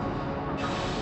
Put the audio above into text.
you